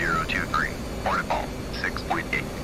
023. Port of 6.8.